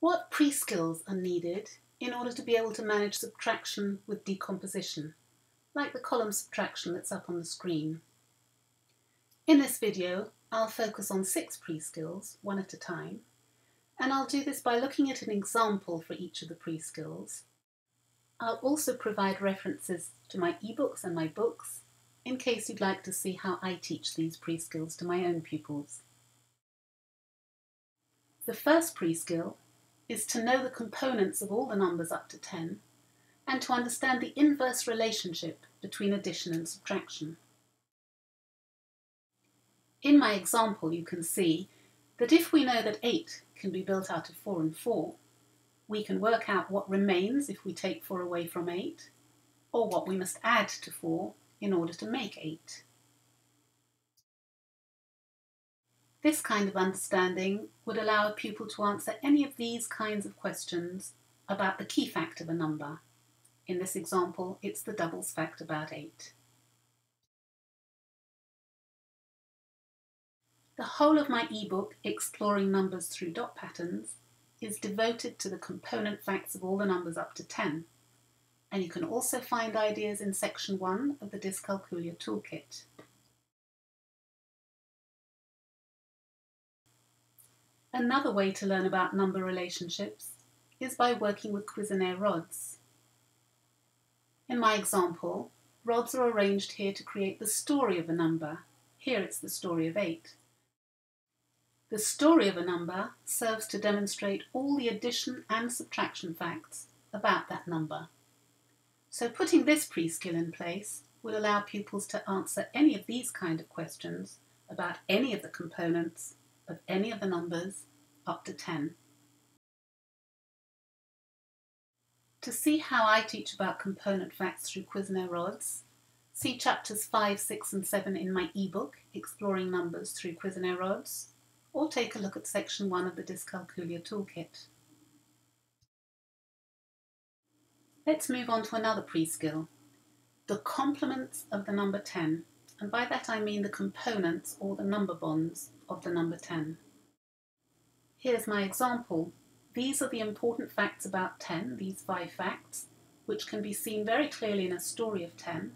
What pre-skills are needed in order to be able to manage subtraction with decomposition, like the column subtraction that's up on the screen? In this video, I'll focus on six pre-skills, one at a time, and I'll do this by looking at an example for each of the pre-skills. I'll also provide references to my ebooks and my books in case you'd like to see how I teach these pre-skills to my own pupils. The first pre-skill is to know the components of all the numbers up to 10 and to understand the inverse relationship between addition and subtraction. In my example you can see that if we know that 8 can be built out of 4 and 4, we can work out what remains if we take 4 away from 8, or what we must add to 4 in order to make 8. This kind of understanding would allow a pupil to answer any of these kinds of questions about the key fact of a number. In this example, it's the doubles fact about 8. The whole of my ebook, Exploring Numbers Through Dot Patterns, is devoted to the component facts of all the numbers up to 10. And you can also find ideas in section 1 of the Dyscalculia Toolkit. Another way to learn about number relationships is by working with Cuisenaire rods. In my example, rods are arranged here to create the story of a number. Here it's the story of 8. The story of a number serves to demonstrate all the addition and subtraction facts about that number. So putting this pre-skill in place will allow pupils to answer any of these kind of questions about any of the components of any of the numbers up to 10. To see how I teach about component facts through Cuisenaire rods, see chapters 5, 6 and 7 in my ebook, Exploring Numbers Through Cuisenaire Rods, or take a look at section 1 of the Dyscalculia Toolkit. Let's move on to another pre-skill, the complements of the number 10, and by that I mean the components or the number bonds of the number 10. Here's my example. These are the important facts about 10, these five facts, which can be seen very clearly in a story of 10.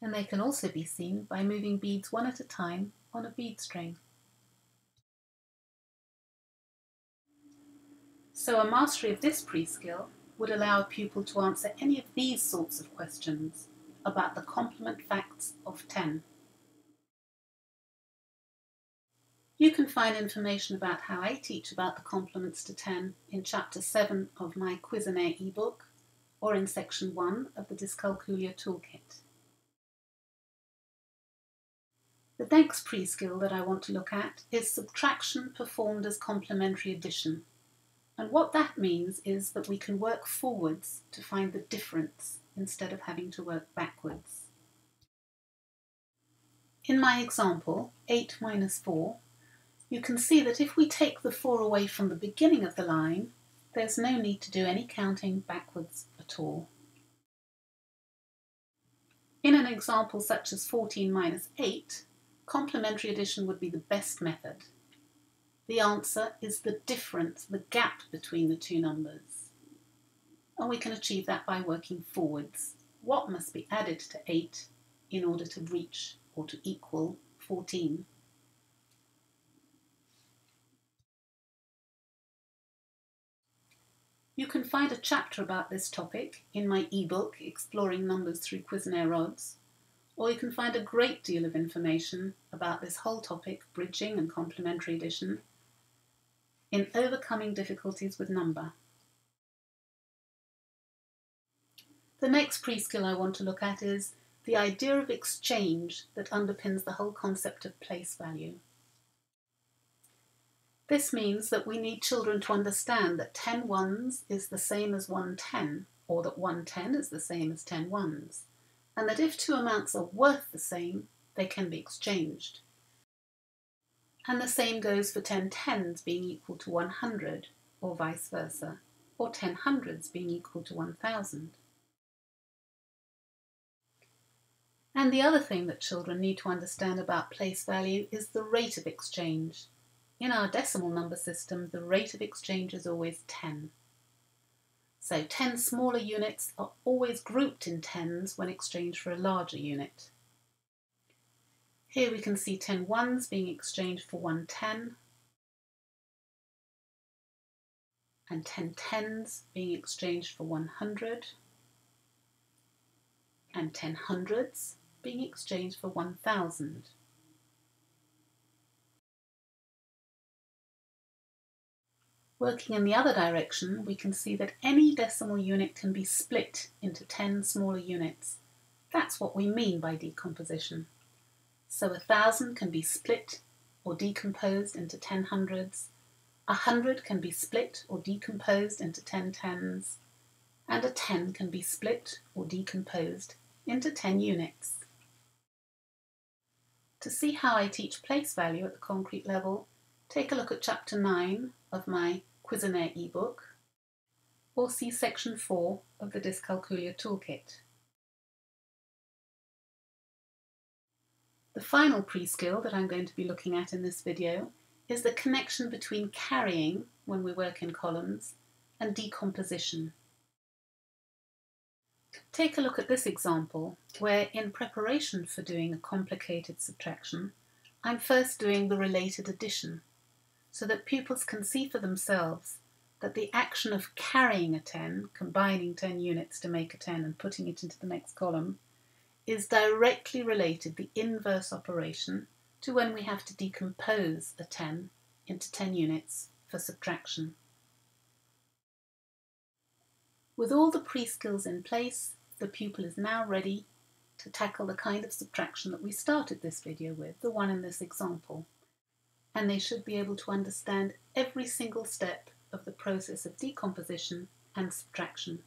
And they can also be seen by moving beads one at a time on a bead string. So a mastery of this pre-skill would allow a pupil to answer any of these sorts of questions about the complement facts of 10. You can find information about how I teach about the complements to 10 in Chapter 7 of my Cuisenaire ebook or in Section 1 of the Dyscalculia Toolkit. The next pre-skill that I want to look at is subtraction performed as complementary addition. And what that means is that we can work forwards to find the difference instead of having to work backwards. In my example, 8 minus 4 you can see that if we take the 4 away from the beginning of the line, there's no need to do any counting backwards at all. In an example such as 14 minus 8, complementary addition would be the best method. The answer is the difference, the gap between the two numbers. And we can achieve that by working forwards. What must be added to 8 in order to reach or to equal 14? You can find a chapter about this topic in my ebook, Exploring Numbers Through Cuisenaire Rods, or you can find a great deal of information about this whole topic, bridging and complementary addition, in Overcoming Difficulties with Number. The next pre-skill I want to look at is the idea of exchange that underpins the whole concept of place value. This means that we need children to understand that 10 ones is the same as 110, or that 110 is the same as 10 ones, and that if two amounts are worth the same, they can be exchanged. And the same goes for 10 tens being equal to 100, or vice versa, or 10 hundreds being equal to 1000. And the other thing that children need to understand about place value is the rate of exchange, in our decimal number system, the rate of exchange is always 10. So 10 smaller units are always grouped in tens when exchanged for a larger unit. Here we can see 10 ones being exchanged for one ten, and 10 tens being exchanged for 100 and 10 hundreds being exchanged for 1000. Working in the other direction, we can see that any decimal unit can be split into 10 smaller units. That's what we mean by decomposition. So a thousand can be split or decomposed into 10 hundreds, a hundred can be split or decomposed into 10 tens, and a 10 can be split or decomposed into 10 units. To see how I teach place value at the concrete level, take a look at chapter 9 of my Cuisenaire ebook, or see section 4 of the Dyscalculia toolkit. The final pre-skill that I'm going to be looking at in this video is the connection between carrying, when we work in columns, and decomposition. Take a look at this example, where in preparation for doing a complicated subtraction, I'm first doing the related addition so that pupils can see for themselves that the action of carrying a 10, combining 10 units to make a 10 and putting it into the next column, is directly related, the inverse operation, to when we have to decompose a 10 into 10 units for subtraction. With all the pre-skills in place, the pupil is now ready to tackle the kind of subtraction that we started this video with, the one in this example and they should be able to understand every single step of the process of decomposition and subtraction.